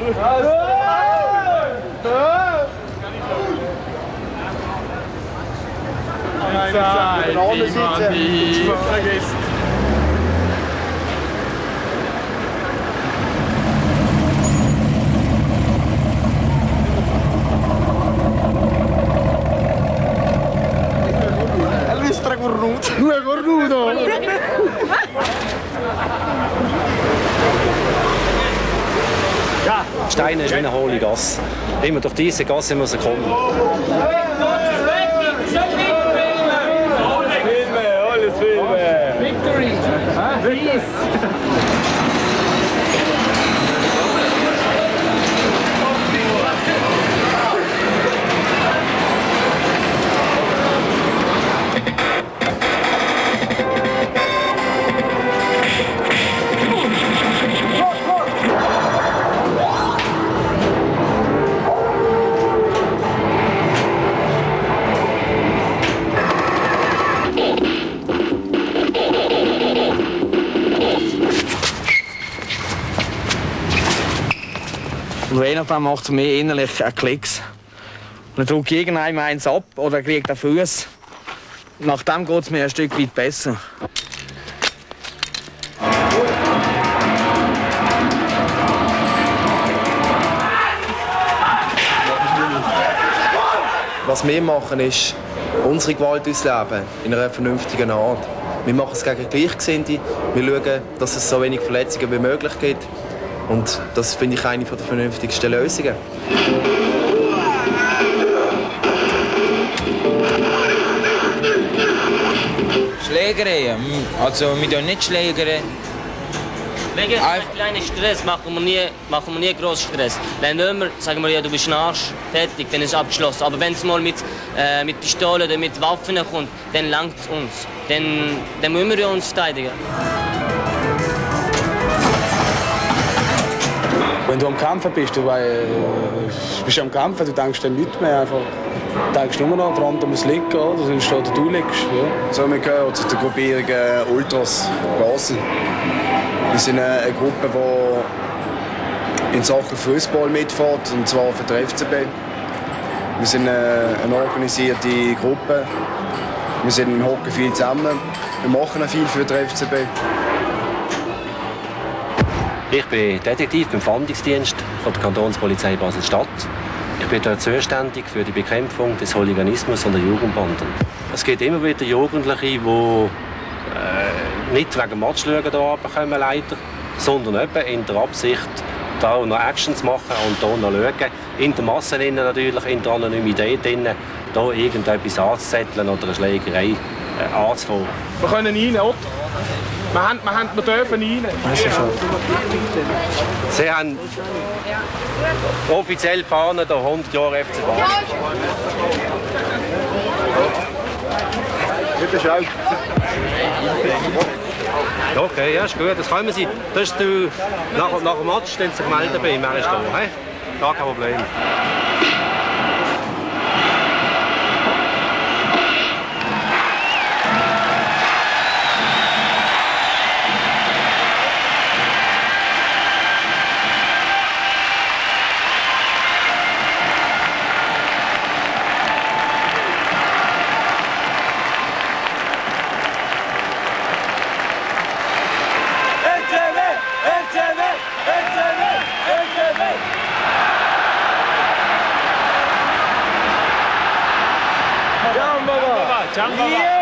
Zeit, die man nie vergisst. Lui stracornuto. Lui è cornuto! Steine ist wie eine hohle Gasse. Immer durch diese Gasse muss er kommen. Und je nachdem macht es mir innerlich einen Klicks. Dann drücke ich irgendeinem eins ab oder kriege den Fuß. Nach dem geht es mir ein Stück weit besser. Was wir machen, ist unsere Gewalt ausleben in einer vernünftigen Art. Wir machen es gegen Gleichgesinnte. Wir schauen, dass es so wenig Verletzungen wie möglich gibt. Und das finde ich eine der vernünftigsten Lösungen. Schlägerei, also wir tun nicht Schlägerei. Wegen einem kleinen Stress machen wir nie, machen wir nie groß Stress. Wenn jemand, sagen wir ja, du bist ein Arsch, fertig, dann ist es abgeschlossen. Aber wenn es mal mit, äh, mit Pistolen oder mit Waffen kommt, dann langt es uns. Dann, dann müssen wir uns verteidigen. Wenn du am Kämpfen bist, du weißt, bist am Kämpfen, du denkst dann nicht mehr einfach. Du denkst nur noch, der andere muss liegen, oder? Sonst oder du liegst. Ja. So, wir gehören zu der Gruppierung äh, Ultras Basel. Wir sind äh, eine Gruppe, die in Sachen Fußball mitfährt, und zwar für den FCB. Wir sind äh, eine organisierte Gruppe. Wir sind hocken viel zusammen. Wir machen auch viel für den FCB. Ich bin Detektiv beim Fahndungsdienst von der Kantonspolizei Basel-Stadt. Ich bin dort zuständig für die Bekämpfung des Hooliganismus und der Jugendbanden. Es gibt immer wieder Jugendliche, die äh, nicht wegen Match schauen hier runterkommen, leider, sondern eben in der Absicht, da noch Action zu machen und hier noch schauen. In der Masse natürlich, in der Anonymität drinnen, da irgendetwas anzuzetteln oder eine Schlägerei äh, anzufangen. Wir können rein, oder? Wir, haben, wir, haben, wir dürfen rein. Sie haben offiziell Fahnen der 100 Jahre FC Basel. Bitte schau. Ja, Okay, ja, ist gut. Das können wir sein. Das ist du, nach, nach dem Match dann sich melden bei ihm. Er ist da. Gar kein Problem. Zum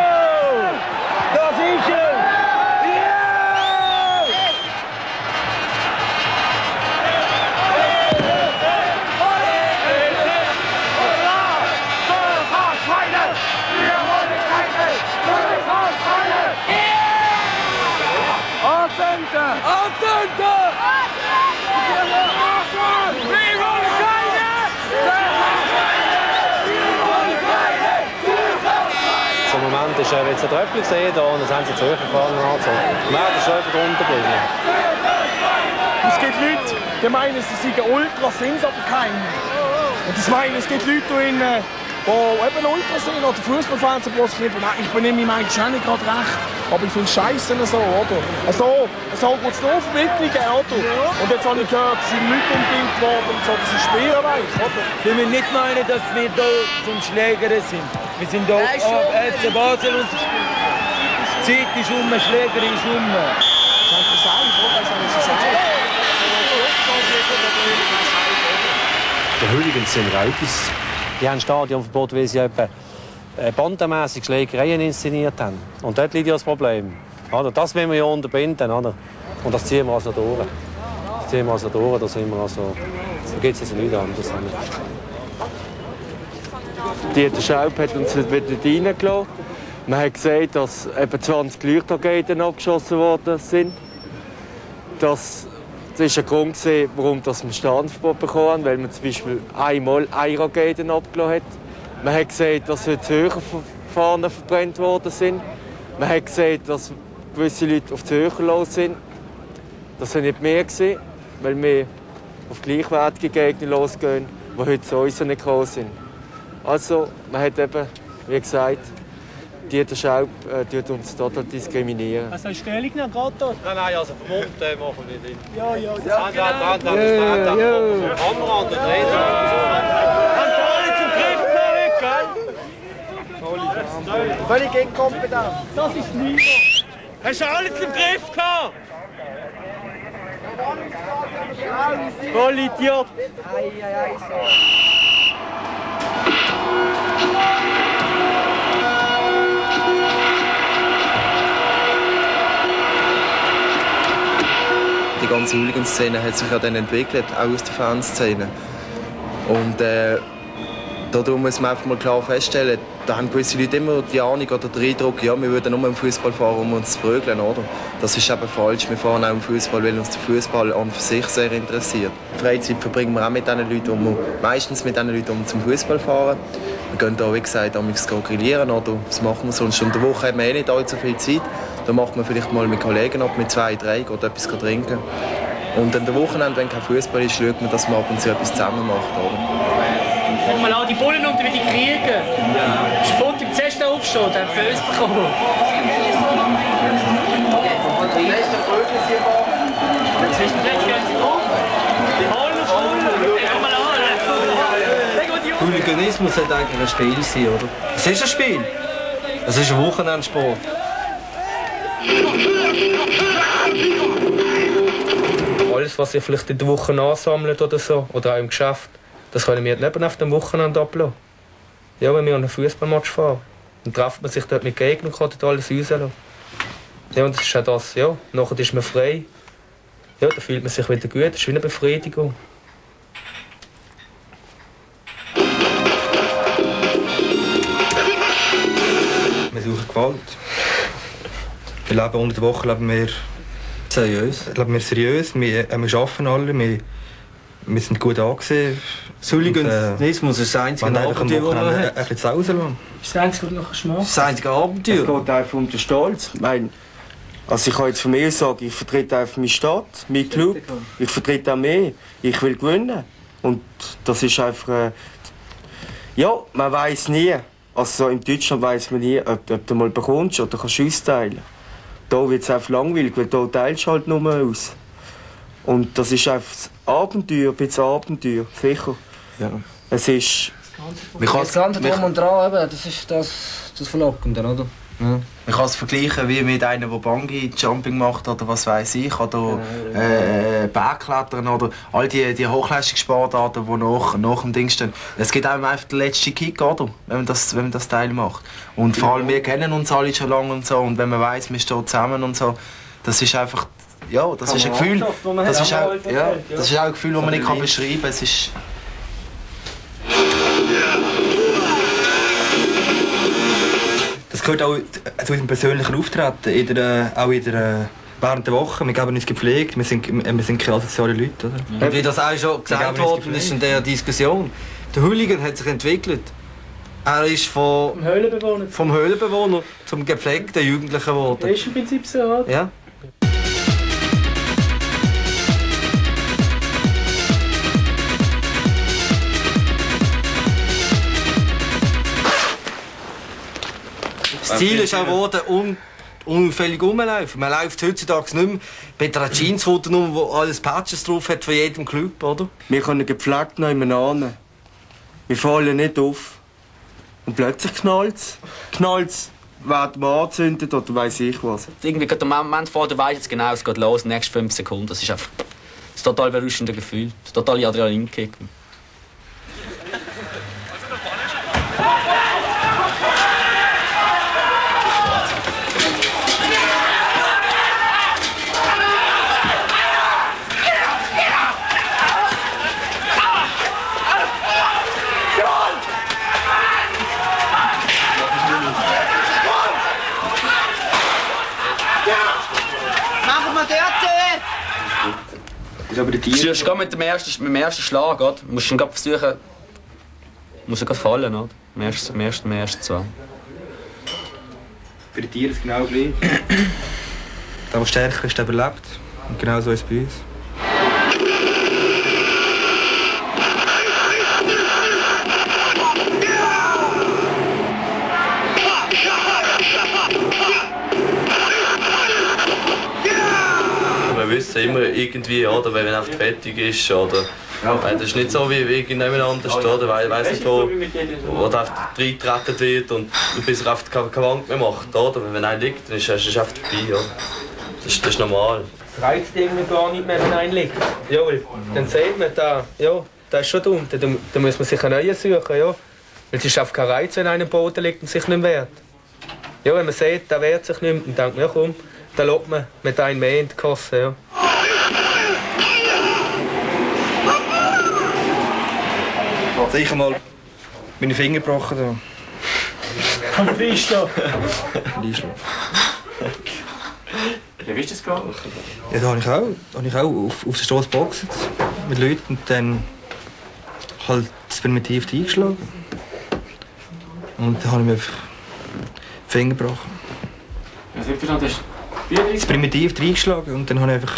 gesehen da und das haben sie zu hochgefahren und angezogen. Wir werden schon jemanden runterbringen. Es gibt Leute, die meinen, sie seien Ultras, sind aber keine. Und das meinen, es gibt Leute hier innen, die eben Ultras sind oder Fußballfans, die sich nicht. Ich benehme mich eigentlich nicht gerade recht. Aber ich finde es scheiße so, oder? So, so geht es nur Vermittlungen, oder? Und jetzt habe ich gehört, es sind Leute umgebracht worden und so, das ist Spielerreich, oder? Sie müssen nicht meinen, dass wir hier zum Schlägern sind. Wir sind hier auf FC Basel und Zeit ist um, Schläger ist um. Die Hooligans sind Raubis. Die haben Stadionverbot, weil sie etwa äh, bandenmässig Schlägereien inszeniert haben. Und dort liegt ja das Problem. Oder? Das wollen wir ja unterbinden. Oder? Und das ziehen wir also durch. Das ziehen wir also durch. Da, sind wir also, da gibt es also nichts anderes. Dieter Schaub hat uns wieder reingelassen. Man hat gesagt, dass etwa 20 Leuchtraketen abgeschossen worden sind. Das, war ein Grund, warum wir ein Standverbot bekommen haben, weil man zum Beispiel einmal eine Rakete abgelassen hat. Man hat gesagt, dass heute Höhenfahnen verbrannt worden sind. Man hat gesagt, dass gewisse Leute auf Höhe los sind. Das war nicht mehr, weil wir auf gleichwertige Gegner losgehen, die heute zu uns nicht gekommen sind. Also, man hat eben, wie gesagt, Dieter Schaub äh, tut uns total diskriminieren. Also ist Stellung noch das? Nein, nein, also vermummt äh, machen wir nicht. Ja, ja, das ja, genau. Hand, Hand, Hand, ja, ja. Kamera an der Dreh. Haben alle zum Griff gehabt, Völlig inkompetent. Das ist niemand. Hast du alles im Griff gehabt? Voll Idiot! Ei, ei, ei, so. Ganze Hooligan-Szene hat sich ja dann entwickelt, auch aus der Fanszene. Und äh, darum muss man einfach mal klar feststellen, da haben gewisse Leute immer die Ahnung oder den Eindruck, ja, wir würden nur im Fußball fahren, um uns zu prügeln, oder? Das ist eben falsch. Wir fahren auch im Fußball, weil uns der Fußball an für sich sehr interessiert. Die Freizeit verbringen wir auch mit den Leuten, um, meistens mit den Leuten, um zum Fußball fahren. Wir gehen da, wie gesagt, amigs grillieren oder was machen wir sonst? In der Woche haben wir eh nicht allzu viel Zeit. Da macht man vielleicht mal mit Kollegen ab, mit zwei, drei, geht etwas trinken. Und an der Wochenende, wenn kein Fußball ist, schaut man, dass man ab und zu etwas zusammen macht, oder? Guck mal an, die Bullen unter wie die kriegen. Ja. Ist von dem Zesten aufstehen, der hat Böse bekommen. Die nächste Folge ist hier drauf. Die holen auf Bullen. Guck mal an. Hooliganismus sollte eigentlich ein Spiel sein, oder? Es ist ein Spiel. Es ist ein Wochenendsport. Alles, was ihr vielleicht in der Woche ansammelt oder so, oder auch im Geschäft, das können wir nicht auf dem Wochenende ablassen. Ja, wenn wir an einen Fußballmatch fahren, dann trifft man sich dort mit Gegnern und kann dort alles rauslassen. Ja, und das ist auch das, ja. Nachher ist man frei. Ja, da fühlt man sich wieder gut, das ist wie eine Befriedigung. Wir suchen Gewalt. Wir leben unter der Woche leben wir seriös. Leben wir seriös. Wir, äh, wir arbeiten alle. Wir, wir sind gut angesehen. Hooliganismus ist das einzige Abenteuer, das man hat. Ein bisschen rauslassen. Das ist das einzige, was du machen das einzige Abenteuer. Es geht einfach um den Stolz. Ich meine, also ich kann jetzt von mir sagen, ich vertrete einfach meine Stadt, meinen Club. Ich vertrete auch mehr. Ich will gewinnen. Und das ist einfach... Äh, ja, man weiß nie. Also in Deutschland weiß man nie, ob, ob du mal bekommst oder kannst austeilen. Da wird es einfach langweilig, weil da teilst du halt nur aus. Und das ist einfach das Abenteuer, ein bisschen Abenteuer, sicher. Ja. Es ist... Das Ganze drum und dran, eben, das ist das, das Verlockende, oder? Ja. Man kann es vergleichen wie mit einem, der Bungee-Jumping macht oder was weiß ich, oder äh, Bergklettern oder all die, die Hochleistungssportarten, die nach, nach dem Ding stehen. Es gibt einem einfach den letzten Kick, oder? Wenn man das, wenn man das Teil macht. Und vor allem, wir kennen uns alle schon lange und so, und wenn man weiß, wir stehen zusammen und so, das ist einfach, ja, das ist ein Gefühl, das ist auch, ja, das ist auch ein Gefühl, das man nicht kann beschreiben kann. Es ist, gehört auch zu unserem persönlichen Auftreten, in der, auch in der, während der Woche. Wir geben uns gepflegt, wir sind, wir sind keine asoziale Leute. Oder? Und wie das auch schon gesagt worden ist in der Diskussion, der Hooligan hat sich entwickelt. Er ist von, Vom Höhlenbewohner. vom Höhlenbewohner zum gepflegten Jugendlichen geworden. Das ist im Prinzip so, oder? Ja. Das Ziel ist auch geworden, um, unauffällig rumlaufen. Man läuft heutzutage nicht mehr mit einer Jeansroute rum, wo alles Patches drauf hat von jedem Club, oder? Wir können gepflegt noch immer an. Wir fallen nicht auf. Und plötzlich knallt's. Knallt's, werden wir angezündet oder weiss ich was. Irgendwie gerade im Moment vor, du weißt jetzt genau, es geht los, die nächsten fünf Sekunden. Das ist einfach ein total berauschendes Gefühl. Das totale Adrenalinkick. Machen wir dort! Aber der Du stehst gerade mit dem ersten, mit dem ersten Schlag, oder? Du musst ihn gerade versuchen... Du musst ihn gerade fallen, oder? Im ersten, im ersten, im ersten zwei. Für die Tiere ist es genau gleich. Der, der stärker ist, der überlebt. Und genau so ist es bei uns. Wissen immer irgendwie, oder, wenn man einfach fertig ist. Oder, Weil das ist nicht so wie wie irgendjemand anders, oder? Weil weiss nicht, wo, wo da reingetreten wird und du bist einfach keine, Wand mehr macht. Oder? Wenn einer liegt, dann ist es einfach vorbei. Oder? Das, ist- das ist normal. Reizt irgendwie gar nicht mehr, wenn einer liegt. Ja, weil dann sieht man da, ja, da ist schon dumm. Da, da muss man sich einen neuen suchen, ja. Weil es ist einfach kein Reiz, wenn einer am Boden liegt und sich nicht mehr wehrt. Ja, wenn man sieht, der wehrt sich nicht mehr, dann denkt man, ja komm, dann lockt man mit einem mehr in die Kasse, ja. Sicher mal meine Finger gebrochen. Da. Am Freistehen. Einschlag. Wie ist das gegangen? Ja, da habe ich auch, da habe ich auch auf, auf der Straße geboxt mit Leuten und dann halt das primitiv eingeschlagen. Und dann habe ich mir einfach die Finger gebrochen. Ich habe verstanden, das ist Das primitiv eingeschlagen und dann habe ich einfach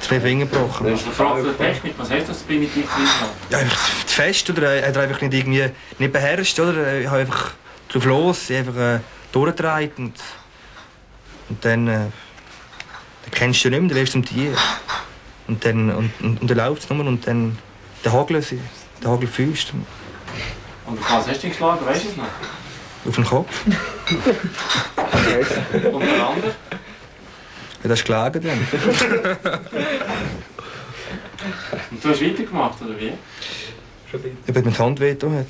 zwei Finger gebrochen. Das ist eine Frage der Technik. Was heißt das primitiv reinschlagen? Ja, einfach fest oder er hat er einfach nicht irgendwie nicht beherrscht oder ich habe einfach drauf los, einfach äh, durchgedreht und, und dann, äh, dann kennst du ihn nicht mehr, dann wirst du zum Tier. Und dann, und, und, und dann läuft es nur und dann Hagel, sie- der Hagel fühlst Und auf was hast du ihn geschlagen? Weißt du es noch? auf den Kopf. Und der andere? Ja, das ist gelegen dann. Und du hast weitergemacht, oder wie? Ich habe mit der Hand weh getan hat.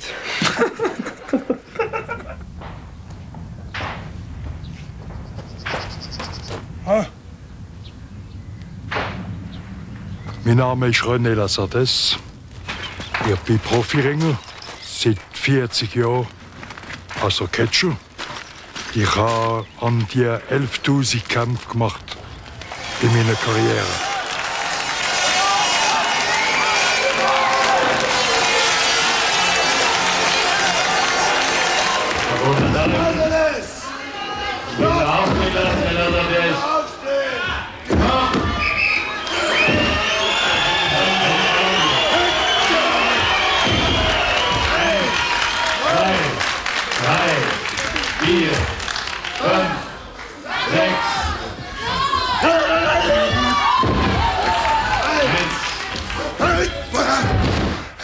Mein Name ist René Lasardes. Ich bin Profiringer seit 40 Jahren als Catcher. Ich habe an die 11.000 Kämpfe gemacht in meiner Karriere.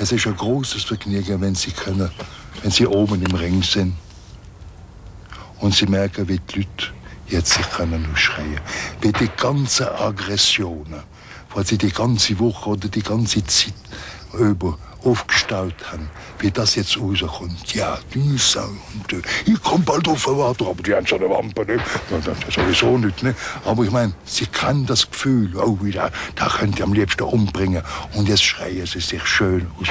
Es ist ein großes Vergnügen, wenn Sie können, wenn Sie oben im Ring sind und Sie merken, wie die Leute jetzt sich können schreien, wie die ganzen Aggressionen, die Sie die ganze Woche oder die ganze Zeit über aufgestaut haben, wie das jetzt rauskommt. Ja, die Sau und ich komme bald auf den Water, aber die haben so eine Wampe ist sowieso nicht, ne? Aber ich meine, sie kennen das Gefühl, oh, wieder, da könnt ihr am liebsten umbringen. Und jetzt schreien sie sich schön aus.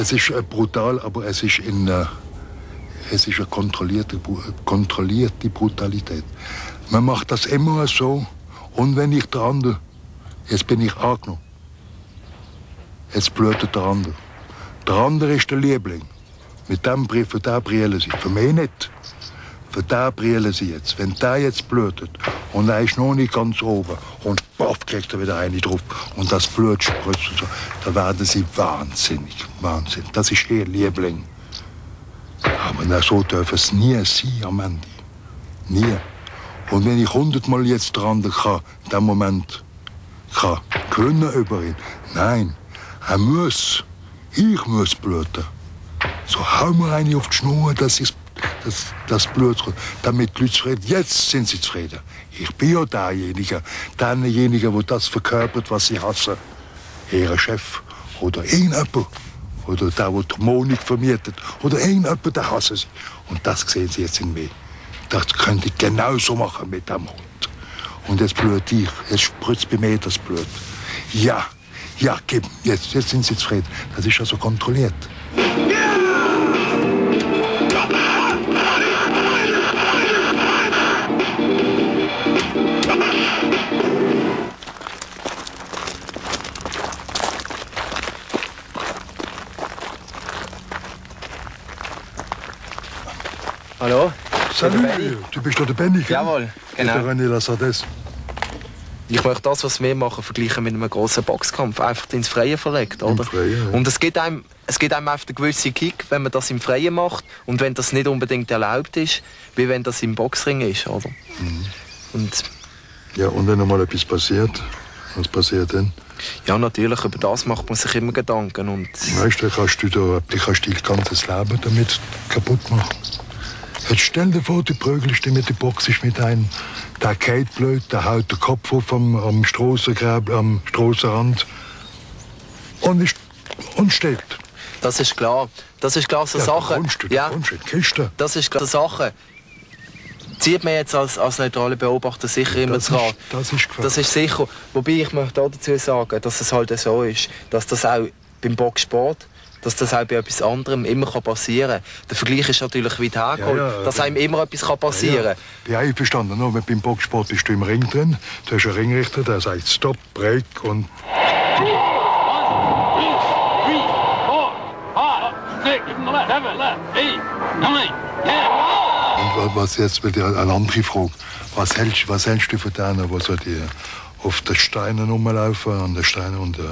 Es ist äh, brutal, aber es ist, in, äh, es ist eine kontrollierte, kontrollierte Brutalität. Man macht das immer so. Und wenn ich der andere Jetzt bin ich angenommen. Jetzt blutet der andere. Der andere ist der Liebling. Mit dem Brief, den brillen sie. Für mich nicht. Für den brillen sie jetzt. Wenn der jetzt blutet und er ist noch nicht ganz oben und paff, kriegt er wieder eine drauf und das Blut spritzt und so, dann werden sie wahnsinnig. Wahnsinn. Das ist ihr Liebling. Aber na, so darf es nie sein am Ende. Nie. Und wenn ich hundertmal jetzt andere kann, in dem Moment kann gewinnen über ihn. Nein, er muss. Ich muss bluten. So hau mir eine auf die Schnur, dass ich das, das Blut damit die Leute zufrieden Jetzt sind sie zufrieden. Ich bin ja derjenige, derjenige, der das verkörpert, was sie hassen. Ihr Chef oder irgendjemand. Oder der, der die Monik vermietet. Oder irgendjemand, der hassen sie. Und das sehen sie jetzt in mir. Das könnte ich genauso machen mit dem Hund. Und jetzt blüht ich. Jetzt spritzt bei mir das Blut. Ja, ja, gib. Jetzt, jetzt sind sie zufrieden. Das ist also kontrolliert. Salut, du bist doch der Benny, gell? Jawohl, genau. Der René Lassades. Ich möchte das, was wir machen, vergleichen mit einem großen Boxkampf. Einfach ins Freie verlegt, oder? Freie, ja. Und es gibt einem, es gibt einem einfach einen gewissen Kick, wenn man das im Freien macht und wenn das nicht unbedingt erlaubt ist, wie wenn das im Boxring ist, oder? Mhm. Und Ja, und wenn einmal etwas passiert, was passiert denn? ja, natürlich, über das macht man sich immer Gedanken und Weißt du, kannst du da, kannst dein ganzes Leben damit kaputt machen. Jetzt stell dir vor, du prügelst dich mit der Boxest mit einem, der geht blöd, der haut den Kopf auf am, am Strassengrab, am Strassenrand und, ist, und steht. das ist klar. Das ist klar so Ja, du, da ja, die Kiste. das ist klar so Sachen. Zieht man jetzt als, als neutrale Beobachter sicher immer Das zu Rat. das ist gefährlich. Das ist sicher. Wobei ich möchte auch dazu sagen, dass es halt so ist, dass das auch beim Boxsport, dass das auch bei etwas anderem immer kann passieren kann. Der Vergleich ist natürlich weit hergeholt, Ja, ja, dass ja. einem immer etwas kann passieren kann. Ja, ich verstanden. Nur wenn beim Boxsport bist du im Ring drin, da ist ein Ringrichter, der sagt Stopp, Break und Und wa- was jetzt mit der, eine andere Frage. Was hältst, was hältst du von denen, die so die auf den Steinen rumlaufen, an den Steinen und äh,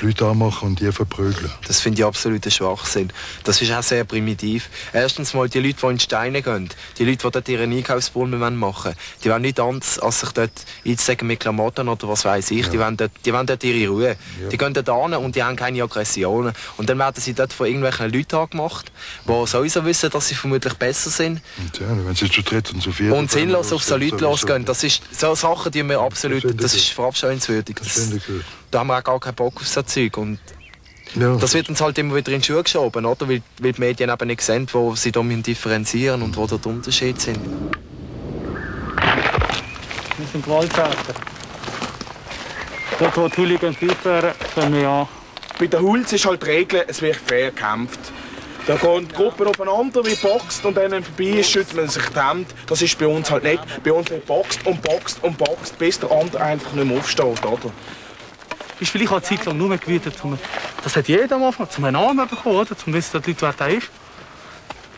die Leute anmachen und die verprügeln? Das finde ich absoluter Schwachsinn. Das ist auch sehr primitiv. Erstens mal die Leute, die in Steine gehen, die Leute, die dort ihren Einkaufsbullen machen wollen, die wollen nichts anderes, als sich dort einzusagen mit Klamotten oder was weiß ich. Die, wollen dort, die wollen dort ihre Ruhe. Die gehen dort hin und die haben keine Aggressionen. Und dann werden sie dort von irgendwelchen Leuten angemacht, die sowieso wissen, dass sie vermutlich besser sind Und ja, wenn sie zu dritt und zu viert und sinnlos auf so Leute losgehen. Das ist so Sachen, die wir absolut, das ist verabscheuenswürdig. Das. Da haben wir auch gar keinen Bock auf so Zeug. Und Ja. das wird uns halt immer wieder in die Schuhe geschoben, oder? Weil, weil die Medien eben nicht sehen, wo sie da differenzieren und wo da die Unterschiede sind. Wir sind Gewalttäter. Dort, wo die Hooligans können wir ja. Bei den Hulz ist halt die Regel, es wird fair gekämpft. Da gehen die Gruppen aufeinander, wie boxt und dann, wenn vorbei ist, schüttelt man sich die Hände. Das ist bei uns halt nicht. Bei uns wird boxt und boxt und boxt, bis der andere einfach nicht mehr aufsteht, oder? Ist vielleicht auch eine Zeit lang nur gewütet. Das hat jeder am Anfang, zum einen Namen bekommen, oder? Zum wissen, dass die Leute, wer der ist.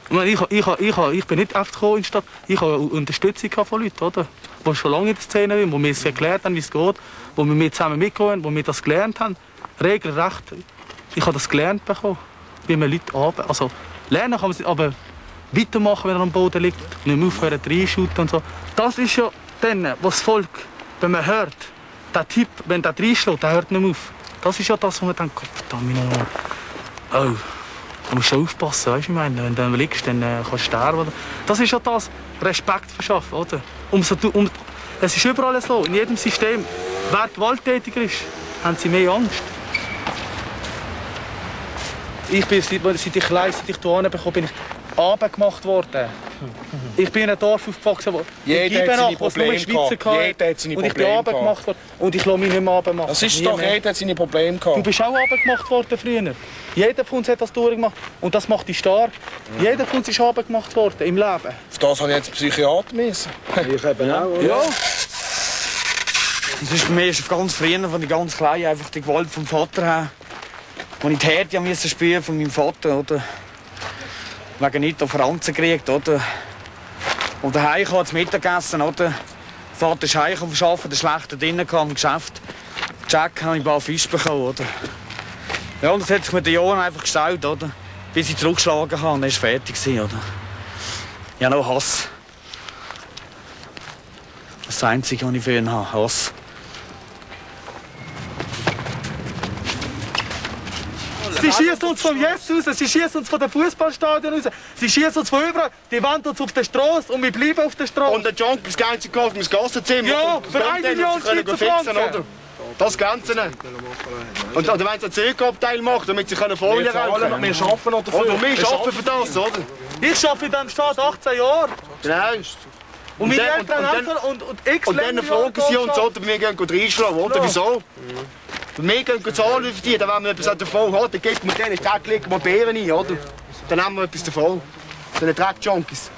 Ich, meine, ich, ich, ich, ich bin nicht oft in die Stadt. Ich habe Unterstützung von Leuten, oder? Die schon lange in der Szene sind, die mir es erklärt haben, wie es geht, wir mit zusammen mitgekommen haben, wo wir das gelernt haben. Regelrecht. Ich habe das gelernt bekommen, wie man Leute arbeiten. Also, lernen kann man es, aber weitermachen, wenn er am Boden liegt, nicht mehr aufhören, reinschuten und so. Das ist ja dann, was das Volk, wenn man hört, der Typ, wenn der reinschlägt, der hört nicht mehr auf. Das ist ja das, wo man denkt, verdammt nochmal. Oh, da musst du aufpassen, weißt du, ich meine, wenn du dann liegst, dann äh, kannst du sterben. Oder? Das ist ja das, Respekt verschaffen, oder? Umso, du- um, es ist überall so, in jedem System. Wer gewalttätiger ist, haben sie mehr Angst. Ich bin, seit, seit ich klein, seit ich hierher bin ich abgemacht worden. Ich bin in einem Dorf aufgewachsen, wo Jeder hat seine wo es nur Probleme Schweizer. Jeder hat seine Und ich bin Probleme abgemacht worden. Und ich lasse mich nicht mehr abmachen. Das ist Nie doch, mehr. jeder hat seine Probleme gehabt. Du bist auch abgemacht worden früher. Jeder von uns hat das durchgemacht. Und das macht dich stark. Jeder von uns ist abgemacht worden im Leben. Auf das habe ich jetzt Psychiater müssen. Ich eben auch, Ja. Das ist bei mir ist ganz früher, von ich ganz klein, einfach die Gewalt vom Vater her. Als ich die Härte musste spüren von meinem Vater, oder? Wegen nicht auf Franzen gekriegt, oder? Und daheim kam zum Mittagessen, oder? Der Vater ist heim vom Arbeiten, der schlechter drinnen kam im Geschäft. Jack habe ich ein paar Fisch bekommen, oder? Ja, und das hat sich mit den Jahren einfach gestellt, oder? Bis ich zurückgeschlagen habe dann war es fertig, oder? Ja, noch Hass. Das Einzige, was ich für ihn habe, Hass. Sie schießen uns vom Yes raus, sie schießen uns von den Fußballstadien raus, sie schießen uns von überall, die wollen uns auf der Straße und wir bleiben auf der Straße. Und der Junkies gehen sie gekauft ins Gassenzimmer. Ja, und für eine können Million können Schweizer Franken. oder? Das Ganze. Und oder wenn sie einen Zirkelabteil machen, damit sie können Folien rauchen noch, wir arbeiten noch dafür. Oder wir arbeiten für das, oder? Ich arbeite in diesem Staat 18 Jahre. Genau. Und meine dann- Eltern und dann- so- und, und x Und dann fragen sie uns, oder, wir gehen reinschlagen, oder? Ja. Wieso? Und wir gehen zahlen für die, dann wenn wir etwas davon haben, dann gibt man denen, Tag legen wir Beeren ein, oder? Dann haben wir etwas davon. Dann Dreck-Junkies.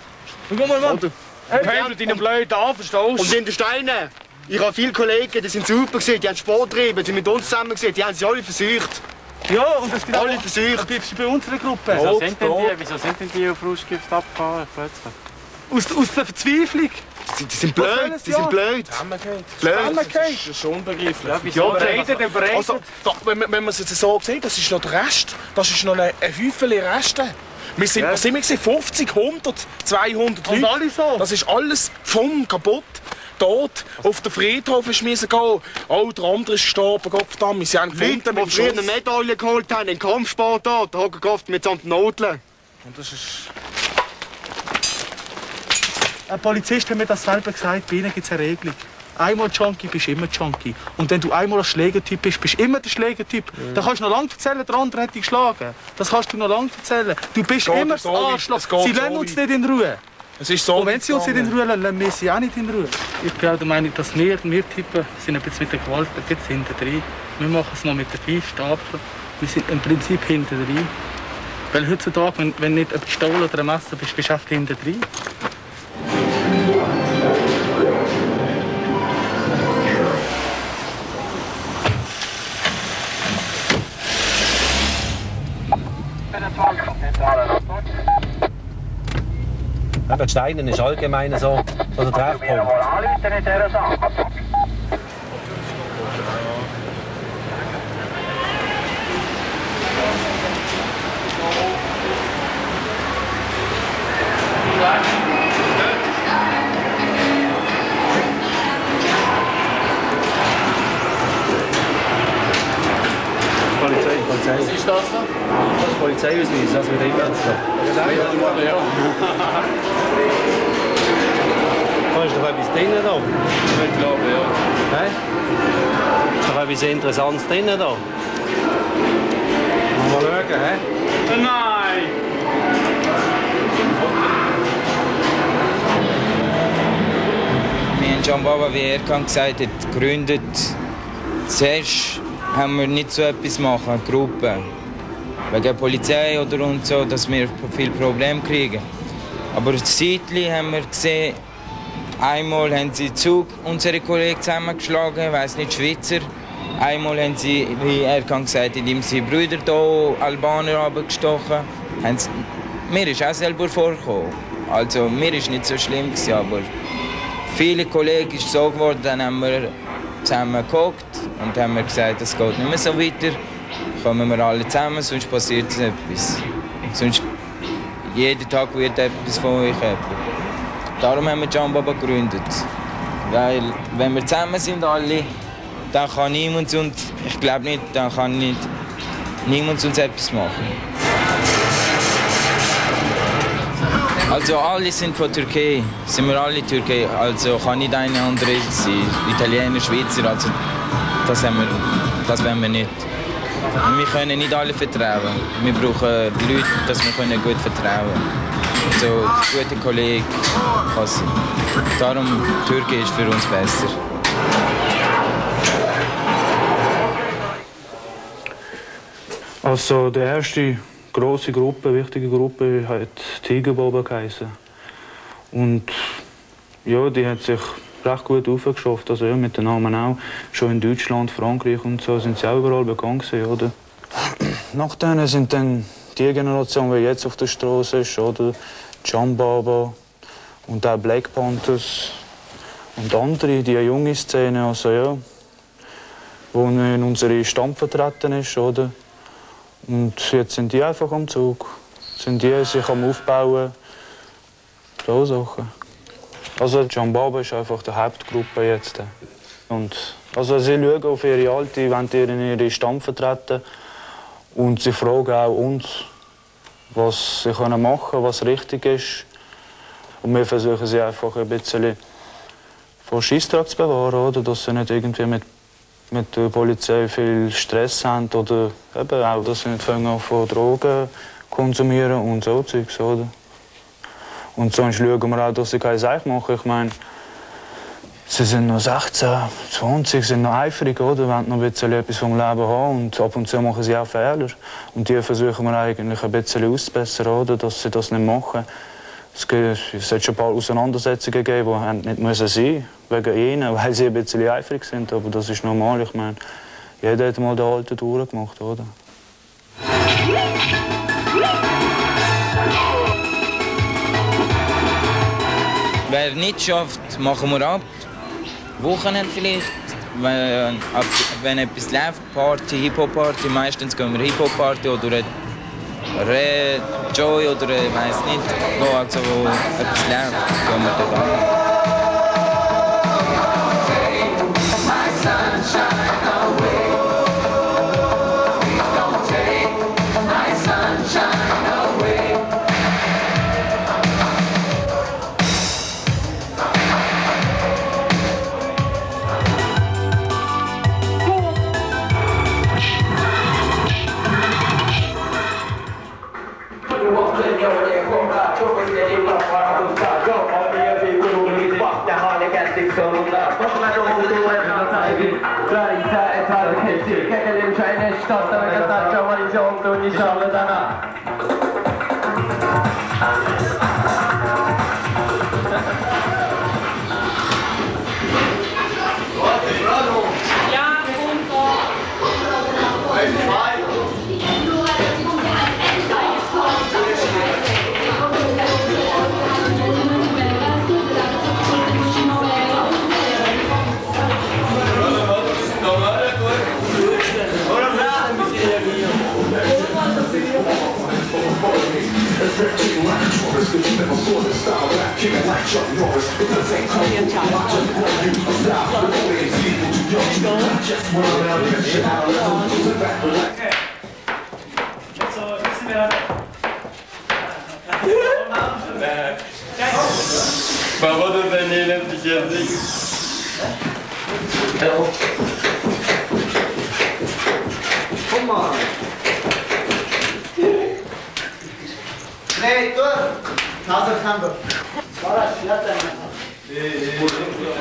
Guck mal, Mann. Pendelt in den blöden an, verstehst du? Und in den Steinen. Ich habe viele Kollegen, die sind super gewesen, die haben Sport getrieben, die mit uns zusammen gewesen, die haben sie alle versucht. Ja, und das gibt alle versucht. Das bei unserer Gruppe. Wieso sind, denn die, wieso sind denn die auf Rauschgift abgefahren plötzlich? Aus, aus der Verzweiflung. Die, die sind blöd, die sind blöd. Blöd. Das ist schon unbegreiflich. Ja, wieso? Bereitet, also, bereitet. also, wenn, man- wenn man es jetzt so sieht, das ist noch der Rest. Das ist noch ein, ein Häufchen Reste. Wir sind, Ja. was sind wir gewesen? 50, 100, 200 Und Leute. alle so. Das ist alles vom kaputt. Tot. Auf den Friedhof ist müssen gehen. Auch der andere ist gestorben. Gott verdammt, wir sind Leute, gefunden die mit dem früher eine Schuss. Medaille geholt haben, in Kampfsport da, da haben mit so einem Nodeln. Und das ist... Ein Polizist hat mir das selber gesagt, bei ihnen gibt es eine Regelung. Einmal Junkie, bist du immer Junkie. Und wenn du einmal ein Schlägertyp bist, bist du immer der Schlägertyp. Dann kannst du noch lange erzählen, der andere hat dich geschlagen. Das kannst du noch lange erzählen. Du bist geht immer das Arschloch. Sie so lassen uns nicht in Ruhe. Es ist so Und wenn sie uns nicht in. Ruhe lassen, lassen wir sie auch nicht in Ruhe. Ich glaube der Meinung, dass wir, wir Typen sind ein bisschen mit der Gewalt ein bisschen hinten drin. Wir machen es noch mit den fünf Stapeln. Wir sind im Prinzip hinten drin. Weil heutzutage, wenn, wenn nicht eine Pistole oder ein Messer bist, bist du einfach hinten drin. Eben, Steinen ist allgemein so, so der Treffpunkt. Polizei. Polizei. Was ist das da? Das ist Polizeiausweis, das wird immer so. Da ist doch etwas drinnen da. Ich glaube, ja. Hä? Ist doch etwas Interessantes drinnen da. Mal schauen, hä? Nein! Wir haben John Baba, wie Erkan gesagt hat, gegründet. Zuerst haben wir nicht so etwas machen, eine Gruppe. Wegen der Polizei oder und so, dass wir viele Probleme kriegen. Aber zeitlich haben wir gesehen, einmal haben sie Zug unsere Kollegen zusammengeschlagen, weiss nicht, Schweizer. Einmal haben sie, wie Erkan gesagt hat, indem sie Brüder hier, Albaner, abgestochen. Mir ist auch selber vorgekommen. Also mir ist nicht so schlimm gewesen, aber viele Kollegen ist so geworden, dann haben wir zusammen geguckt und haben gesagt, es geht nicht mehr so weiter. Kommen wir alle zusammen, sonst passiert etwas. Sonst jeden Tag wird etwas von euch jemand. Darum haben wir Jambaba gegründet. Weil wenn wir zusammen sind alle, dann kann niemand uns, ich glaube nicht, dann kann nicht, niemand uns etwas machen. Also alle sind von Türkei, sind wir alle Türkei, also kann nicht eine andere sein, Italiener, Schweizer, also das, haben wir, das wollen wir nicht. Wir können nicht alle vertrauen, wir brauchen Leute, dass wir können gut vertrauen So gute Kollegen, was, darum Türkei ist für uns besser. Also die erste große Gruppe, wichtige Gruppe, hat Tigerboba geheißen. Und ja, die hat sich recht gut aufgeschafft. Also ja, mit den Namen auch. Schon in Deutschland, Frankreich und so sind sie auch überall bekannt gewesen, oder? Nach denen sind dann die Generation, die jetzt auf der Straße ist, oder? Jambaba und auch Black Panthers und andere, die junge Szene, also ja, wo in unsere Stamm vertreten ist, oder? Und jetzt sind die einfach am Zug, sind die sich am Aufbauen, so Sachen. Also Jambaba ist einfach die Hauptgruppe jetzt. Und also sie schauen auf ihre Alte, wenn die in ihre Stamm vertreten und sie fragen auch uns, was sie können machen was richtig ist. Und wir versuchen sie einfach ein bisschen vor Scheissdreck zu bewahren, oder? dass sie nicht irgendwie mit, mit der Polizei viel Stress haben oder eben auch, dass sie nicht fangen Drogen konsumieren und so Zeugs, oder? Und sonst schauen wir auch, dass sie keine Sache machen. Ich meine, sie sind noch 16, 20, sind noch eifrig, oder? Wollen noch ein bisschen etwas vom Leben haben und ab und zu machen sie auch Fehler. Und die versuchen wir eigentlich ein bisschen auszubessern, oder? Dass sie das nicht machen. Es, es schon ein paar Auseinandersetzungen gegeben, die nicht müssen sein wegen ihnen, weil sie ein bisschen eifrig sind. Aber das ist normal. Ich meine, jeder hat mal den alten durchgemacht, oder? Wer nicht schafft, machen wir ab. Wochenende vielleicht. Wenn, ab, wenn etwas läuft, Party, Hip-Hop-Party, meistens gehen wir Hip-Hop-Party oder Re Joy oder ich weiß nicht, wo also etwas läuft, gehen wir dort an. Warum du denn nicht dich hier Komm mal. Nee, du. Nase Kamber.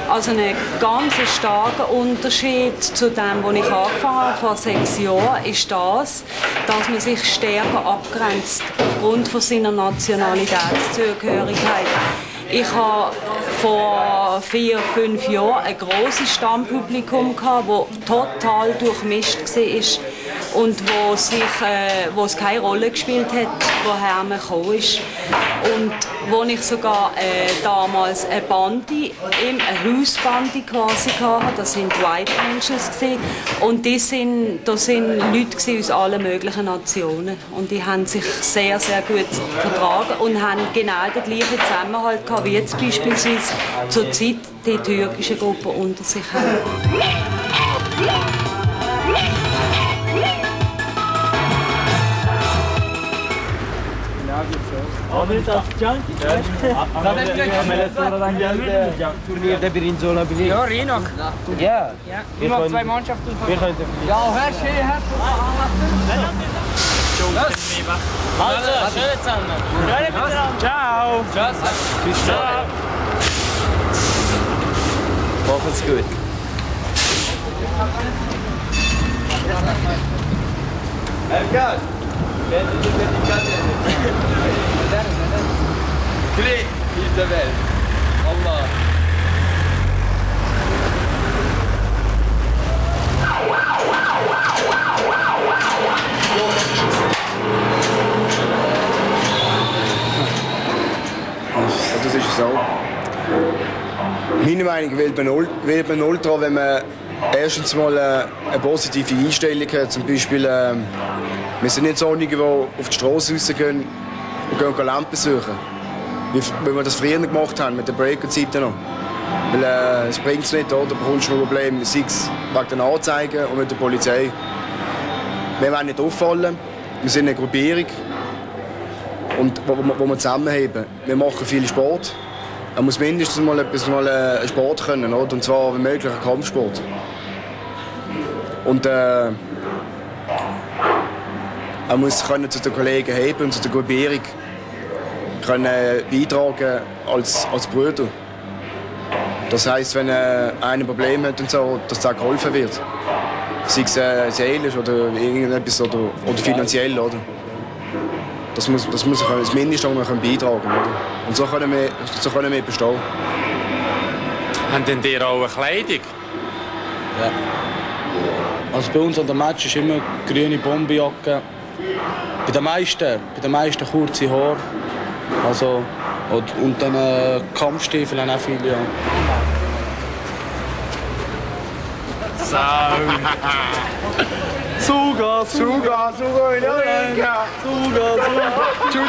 Also ein ganz starker Unterschied zu dem, wo ich angefangen habe vor sechs Jahren, ist das, dass man sich stärker abgrenzt aufgrund von seiner Nationalitätszugehörigkeit. Ich habe vor vier, fünf Jahren ein grosses Stammpublikum das total durchmischt war und wo, sich, äh, wo es keine Rolle gespielt hat, woher man gekommen ist. Und wo ich sogar äh, damals eine Bande, eine Hausbande quasi hatte, das sind White Angels gewesen. und die sind, das sind Leute aus allen möglichen Nationen und die haben sich sehr, sehr gut vertragen und haben genau den gleichen Zusammenhalt gehabt, wie jetzt beispielsweise zur Zeit die türkischen Gruppen unter sich haben. Turnier der Birinzola Billy. Ja, Rinak. Ja. Ja, ich mag zwei Mannschaften. Wir können Ja, hör schön, hör Also, schön zusammen. Schön miteinander. Ciao. Tschüss. Bis dann. Machen's gut. Erkan. Ben de de dikkat edin. Glück in der Welt. Allah. Also, das ist so. Meine Meinung wählt man, man Ultra, wenn man erstens mal äh, eine positive Einstellung hat. Zum Beispiel, ähm, wir sind nicht so einige, die auf die Straße rausgehen und gehen Lampen suchen. Wie, wir das früher gemacht haben, mit den Breaker-Zeiten noch. Weil äh, es bringt es nicht, oder? da bekommst du noch Probleme, sei es wegen den Anzeigen und mit der Polizei. Wir wollen nicht auffallen, wir sind eine Gruppierung und wo, wo, wo wir zusammenheben. Wir machen viel Sport. Er muss mindestens mal etwas mal äh, einen Sport können, oder? und zwar wenn möglich einen Kampfsport. Und äh, er muss können zu den Kollegen heben und zu der Gruppierung können äh, beitragen als, als Brüder. Das heisst, wenn äh, einer ein Problem hat und so, dass da geholfen wird. Sei es äh, seelisch oder irgendetwas oder, oder finanziell. Oder? Das muss, das muss das können beitragen. Oder? Und so können, wir, so können wir bestehen. Haben denn die auch eine Kleidung? Ja. Also bei uns an der Match ist immer grüne Bombenjacke. Bei den meisten, bei den meisten kurze Haare. Also, und, und dann äh, Kampfstiefel haben auch viele. Ja. Suga in Amerika. Suga, Suga.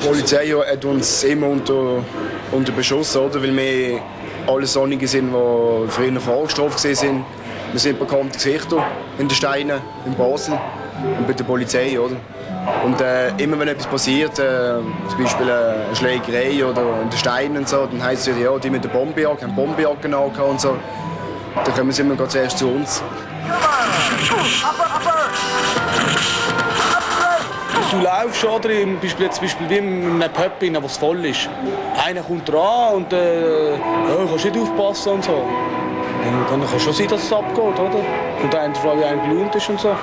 Die Polizei hat uns immer unter, unter Beschuss, oder? weil wir alle Sonnige sind, die früher vorgestraft sind. Wir sind bekannte Gesichter in den Steinen, in Basel und bei der Polizei. Oder? Und äh, immer wenn etwas passiert, äh, zum Beispiel eine Schlägerei oder in den Steinen und so, dann heisst es ja, die mit der Bombenjacke, haben Bombenjacken angehabt und so. Dann kommen sie immer zuerst zu uns. Du läufst oder im Beispiel, zum Beispiel wie in einem Pub, wo es voll ist. Einer kommt dran und äh, ja, kannst nicht aufpassen und so. Dann, dann kann es schon sein, dass es abgeht, oder? Und einer fragt, wie einer gelohnt ist und so.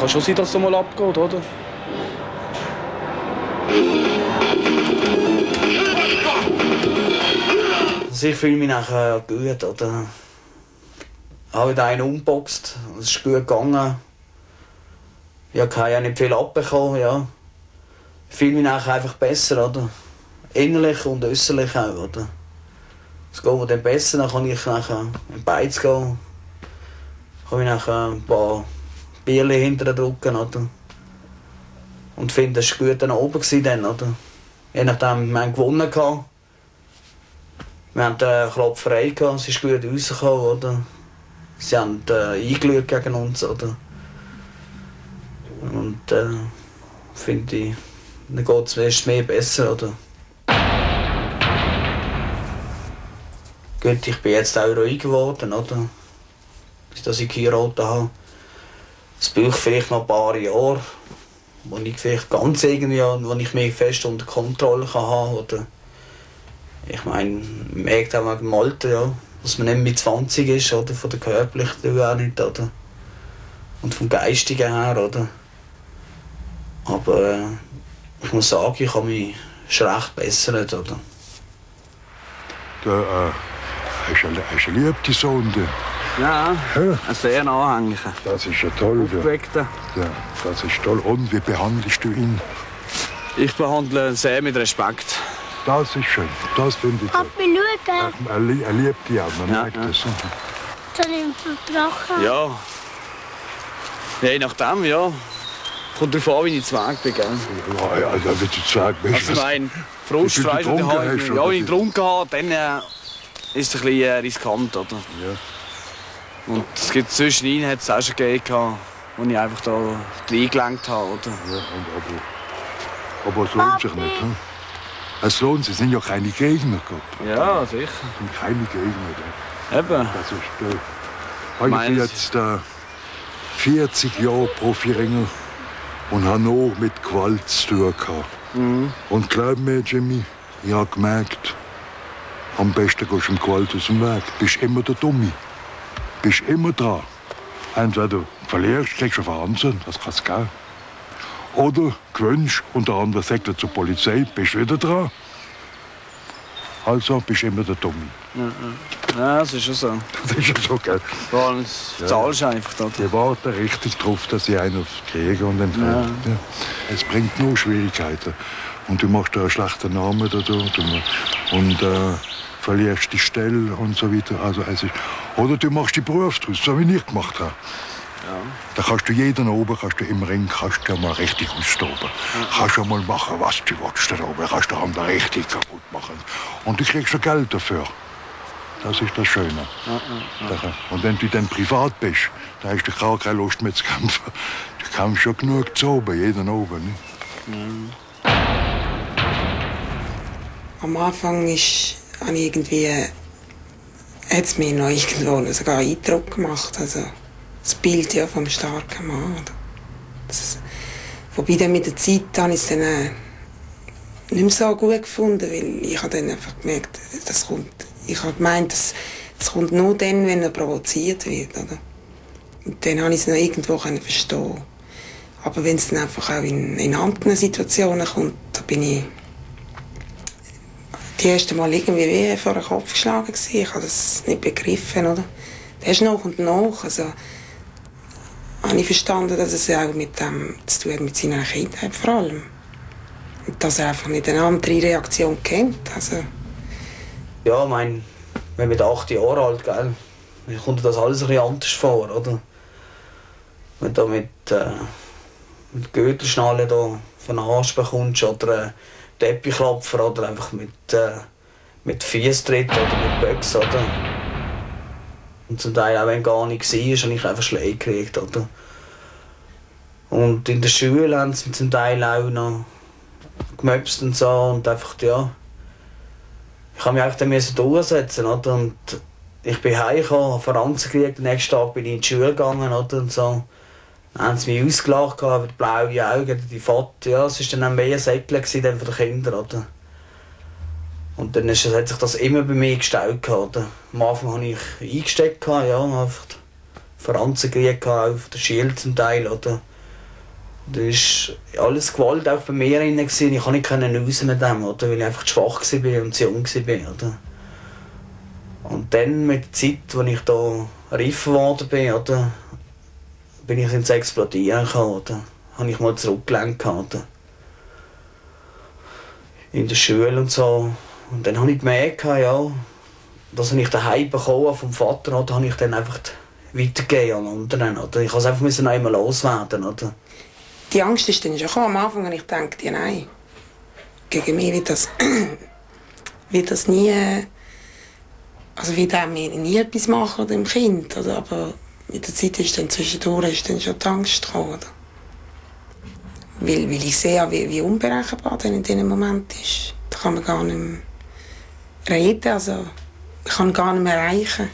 Kann schon sein, dass es mal abgeht, oder? Also ich fühle mich nachher gut, oder? Habe wieder einen umgeboxt, es ist gut gegangen. Ich habe ja nicht viel abbekommen, ja. Ich fühle mich nachher einfach besser, oder? Innerlich und äußerlich auch, oder? Es geht mir dann besser, dann kann ich nachher in Beiz gehen. Kann ich nachher ein paar Bierchen hinterher drücken, oder? Und finde, das war gut dann oben dann, oder? Je nachdem, wir haben gewonnen. Wir haben den Klopf frei gehabt, es ist gut rausgekommen, oder? Sie haben äh, eingeschaut gegen uns, oder? Und äh, finde ich, dann geht es erst mehr besser, oder? Gut, ich bin jetzt auch ruhig geworden, oder? Bis dass ich geheiratet habe. Es braucht vielleicht noch ein paar Jahre, wo ich vielleicht ganz irgendwie, wo ich mich fest unter Kontrolle kann haben oder ich meine, man merkt auch wegen dem Alter, ja, dass man nicht mit 20 ist, oder? Von der körperlichen auch nicht, oder? Und vom Geistigen her, oder? Aber äh, ich muss sagen, ich habe mich schlecht bessert, oder? Du äh, hast einen, hast einen liebten Sohn. Ja, ein sehr anhänglicher. Das ist ja toll. Du. Aufgeweckter. Ja, das ist toll. Und wie behandelst du ihn? Ich behandle ihn sehr mit Respekt. Das ist schön. Das finde ich toll. Papi, schau. Er, lie- er liebt dich auch, man merkt das. Jetzt habe ich ihn verbrochen. Ja. Je nachdem, ja. Kommt darauf an, wie ich zu Weg bin, gell? Ja, ja, also wenn du Zwerg bist. Also, ich meine, Frust, Wie du weißt du, getrunken ja, hast, ja, oder wenn ich wie? getrunken habe, dann äh, ist es ein bisschen äh, riskant, oder? Ja. Und es gibt zwischendrin hat es auch schon gegeben, gehabt, wo ich einfach da reingelenkt habe, oder? Ja, und aber, aber es lohnt sich nicht. Hm? Es lohnt sich. Es sind ja keine Gegner. Gott. Ja, sicher. Es sind keine Gegner. Da. Eben. Das ist toll. Ich bin jetzt äh, 40 Jahre Profiringer und habe noch mit Gewalt zu tun gehabt. Mhm. Und glaub mir, Jimmy, ich habe gemerkt, am besten gehst du dem Gewalt aus dem Weg. Bist immer der Dumme. Bist immer dran. Entweder verlierst, kriegst du Wahnsinn, das kann es geben. Oder gewünscht und der andere sagt zur Polizei, bist wieder dran. Also bist du immer der Dummi. Ja, das ist schon so. Das ist ja so, gell? Vor allem, zahlst du einfach. Oder? Die warten richtig drauf, dass sie einen kriegen und dann Ja. ja. Es bringt nur Schwierigkeiten. Und du machst da einen schlechten Namen dadurch und, und äh, verlierst die Stelle und so weiter. Also, es ist, oder du machst die Beruf draus, so wie ich gemacht habe. Da kannst du jeden oben, kannst du im Ring, kannst du mal richtig austoben. Kannst du mal machen, was du willst da oben. Kannst du anderen richtig kaputt machen. Und du kriegst schon Geld dafür. Das ist das Schöne. Da- Und wenn du dann privat bist, dann hast du gar keine Lust mehr zu kämpfen. Du kämpfst schon genug zu oben, jeden oben. Ne? Am Anfang ist, habe ich irgendwie, hat es mir noch irgendwo sogar Eindruck gemacht. Also das Bild ja vom starken Mann. Das, wobei dann mit der Zeit ich es dann äh, nicht mehr so gut gefunden, weil ich habe dann einfach gemerkt, das kommt, ich habe gemeint, das, das kommt nur dann, wenn er provoziert wird. Oder? Und dann habe ich es noch irgendwo verstehen. Aber wenn es dann einfach auch in, in anderen Situationen kommt, da bin ich die erste Mal irgendwie wie vor den Kopf geschlagen gewesen. Ich habe das nicht begriffen, oder? Das ist nach und nach, also habe ich verstanden, dass es auch mit dem zu tun hat, mit seiner Kindheit vor allem. Und dass er einfach nicht eine andere Reaktion kennt, also Ja, meine, wenn mit acht Jahren alt, gell, dann kommt das alles ein anders vor, oder? Wenn du mit, äh, mit Gürtelschnallen von den Arsch bekommst oder einen Teppichklopfer oder einfach mit, äh, mit Fiesstritt oder mit Böcks, oder? Und zum Teil auch wenn gar nichts war, habe ich einfach Schläge gekriegt, oder? Und in der Schule haben sie zum Teil auch noch gemöpst und so und einfach, ja, ich habe mich einfach dann durchsetzen, oder? Und ich bin heimgekommen, habe Franzen gekriegt, den nächsten Tag bin ich in die Schule gegangen, oder? Und so. Haben sie mich ausgelacht, über die blauen Augen, die Fotos, ja, es war dann mehr ein Säckchen von den Kindern, oder? Und dann ist, hat sich das immer bei mir gestellt, oder? Am Anfang habe ich eingesteckt, ja, einfach Franzen auf der Schild zum Teil, oder? Da war alles Gewalt auch bei mir drin. Ich konnte nicht raus mit dem, oder? weil ich einfach zu schwach war und zu jung war. Oder? Und dann mit der Zeit, als ich da reif geworden bin, oder? Bin ich ins Explodieren gekommen. Oder? Habe ich mal zurückgelenkt. Oder? In der Schule und so. Und dann habe ich gemerkt, ja, dass ich daheim bekommen vom Vater, oder, habe ich dann einfach weitergegeben an anderen. Oder? Ich musste es einfach müssen einmal loswerden. Oder? die Angst ist dann schon. Am Anfang habe ich gedacht, ja nein, gegen mich wird das, wird das nie, also wird er mir nie etwas machen dem Kind, oder? aber mit der Zeit ist dann zwischendurch ist dann schon die Angst gekommen? Weil, weil ich sehe, wie, wie unberechenbar dann in diesem Moment ist. Da kann man gar nicht mehr reden, also ich kann gar nicht mehr erreichen.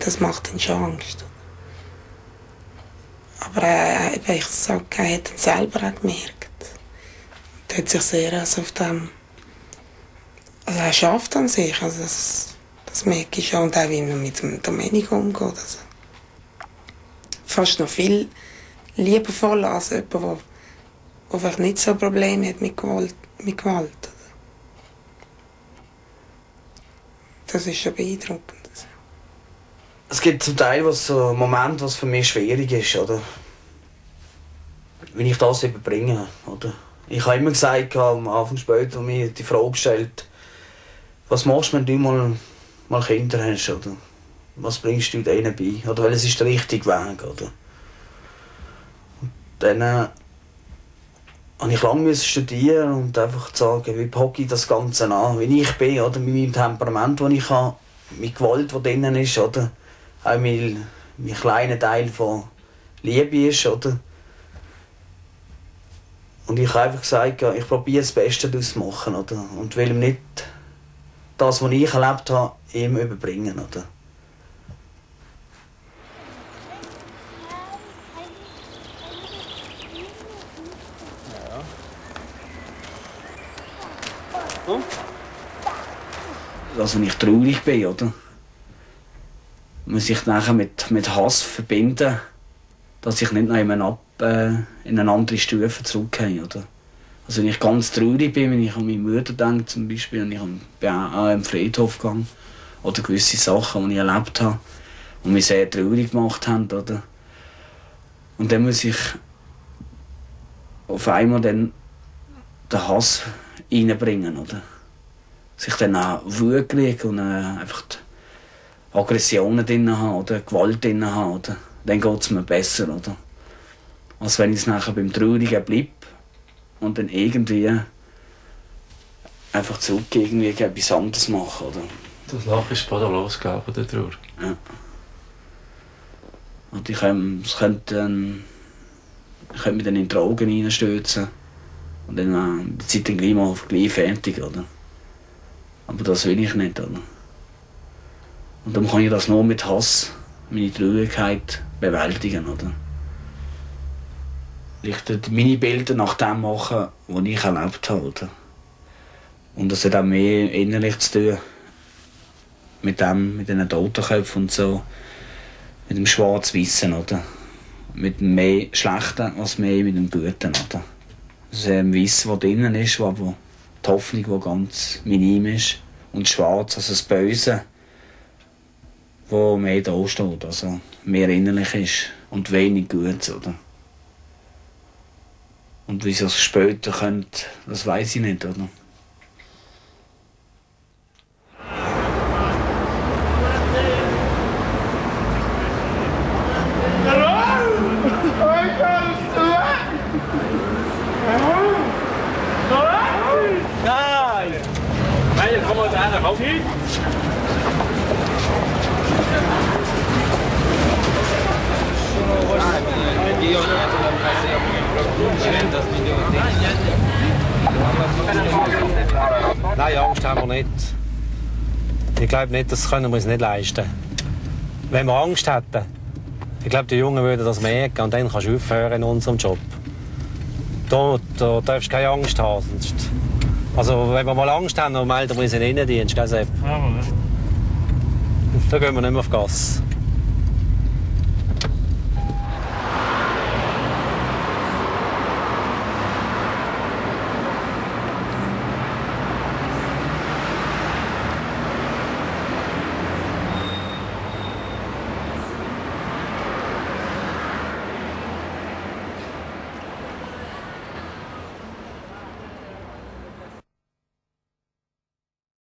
Das macht dann schon Angst. Aber äh, ich sage, er hat es selber auch gemerkt. Er hat sich sehr also auf dem. Also er schafft an sich. Also das, das merke ich schon. Und auch wie man mit dem Domenico umgeht. Also fast noch viel liebevoller als jemand, der, vielleicht nicht so Probleme hat mit Gewalt. Mit Gewalt. Das ist schon beeindruckend. Es gibt zum Teil was, so Momente, was für mich schwierig ist, oder? Wenn ich das überbringe, oder? Ich habe immer gesagt, am Anfang später, als mir die Frage gestellt, was machst du, wenn du mal, mal Kinder hast, oder? Was bringst du denen bei? Oder welches ist der richtige Weg, oder? Und dann äh, habe ich lange studieren und einfach sagen, wie packe ich das Ganze an, wie ich bin, oder? Mit meinem Temperament, das ich habe, mit Gewalt, die drinnen ist, oder? Auch mein, mein kleiner Teil von Liebe ist, oder? Und ich habe einfach gesagt, ich probiere das Beste daraus zu machen, oder? Und will ihm nicht das, was ich erlebt habe, ihm überbringen, oder? Also wenn ich traurig bin, oder? Muss ich nachher mit, mit Hass verbinden, dass ich nicht noch ab, äh, in eine andere Stufe zurückgehe, oder? Also wenn ich ganz traurig bin, wenn ich an meine Mutter denke zum Beispiel, und ich bin auch am Friedhof gegangen, oder gewisse Sachen, die ich erlebt habe und mich sehr traurig gemacht haben, oder? Und dann muss ich auf einmal dann den Hass reinbringen, oder? Sich dann auch Wut kriegen und äh, einfach Aggressionen drin haben oder Gewalt drin haben, oder? Dann geht es mir besser, oder? Als wenn ich es nachher beim Traurigen bleibe und dann irgendwie einfach zurück irgendwie etwas anderes mache, oder? Das Lachen ist bodenlos, glaube ich, der Trauer. Ja. Und ich ähm, es könnte dann, ich könnte mich dann in die Drogen reinstürzen und dann äh, Zeit dann gleich mal gleich fertig, oder? Aber das will ich nicht, oder? Und dann kann ich das nur mit Hass, meine Traurigkeit bewältigen, oder? Ich meine Bilder nach dem machen, was ich erlebt habe, oder? Und das hat auch mehr innerlich zu tun mit dem, mit diesen Totenköpfen und so, mit dem Schwarz-Weißen, oder? Mit dem mehr Schlechten als mehr mit dem Guten, oder? Ein Weiss, das drinnen ist, aber die Hoffnung, die ganz minim ist. Und Schwarz, also das Böse, wo mehr da steht, also mehr innerlich ist und wenig Gutes, oder? Und wie es später könnte, das weiß ich nicht, oder? Nein! Nein, komm mal da, komm. Nein, Angst haben wir nicht. Ich glaube nicht, das können wir uns nicht leisten. Wenn wir Angst hätten, ich glaube, die Jungen würden das merken und dann kannst du aufhören in unserem Job. Da, da darfst du keine Angst haben. Sonst. Also, wenn wir mal Angst haben, dann melden wir uns in den Innendienst, gell, Sepp? Ja, Da gehen wir nicht mehr auf Gas.